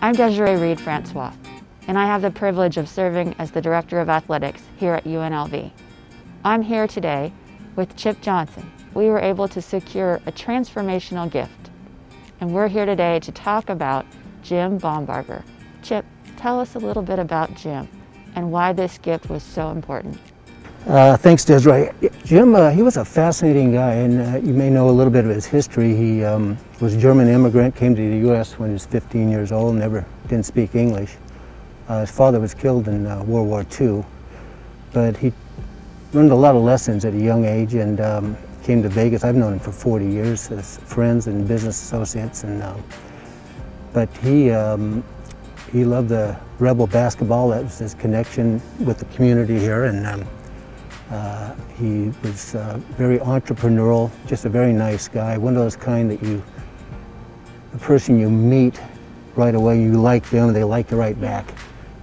I'm Desiree Reed Francois, and I have the privilege of serving as the Director of Athletics here at UNLV. I'm here today with Chip Johnson. We were able to secure a transformational gift, and we're here today to talk about Jim Baumberger. Chip, tell us a little bit about Jim and why this gift was so important. Uh, thanks, Desiree. Jim, uh, he was a fascinating guy, and uh, you may know a little bit of his history. He um, was a German immigrant, came to the U.S. when he was 15 years old, never didn't speak English. Uh, his father was killed in uh, World War II, but he learned a lot of lessons at a young age and um, came to Vegas. I've known him for 40 years as friends and business associates, and um, but he um, he loved the Rebel basketball. That was his connection with the community here, and um, uh, he was uh, very entrepreneurial, just a very nice guy, one of those kind that you, the person you meet right away, you like them, they like you right back.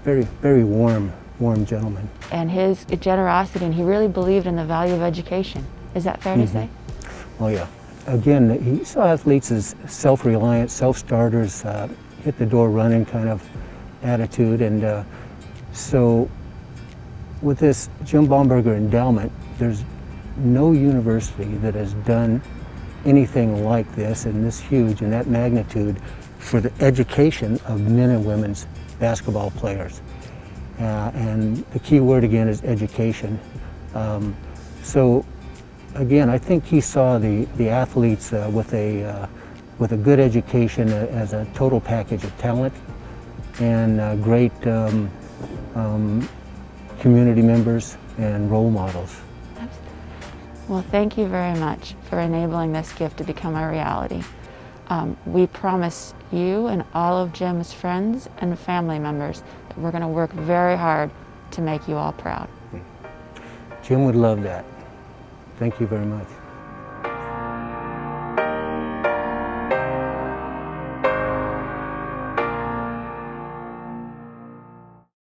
Very, very warm, warm gentleman. And his generosity, and he really believed in the value of education. Is that fair mm -hmm. to mm-hmm. say? Oh yeah. Again, he saw athletes as self-reliant, self-starters, uh, hit the door running kind of attitude, and uh, so with this Jim Baumberger endowment, there's no university that has done anything like this and this huge and that magnitude for the education of men and women's basketball players. Uh, and the key word again is education. Um, so again, I think he saw the, the athletes uh, with, a, uh, with a good education uh, as a total package of talent and uh, great um, um, community members and role models. Well, thank you very much for enabling this gift to become a reality. Um, we promise you and all of Jim's friends and family members that we're going to work very hard to make you all proud. Jim would love that. Thank you very much.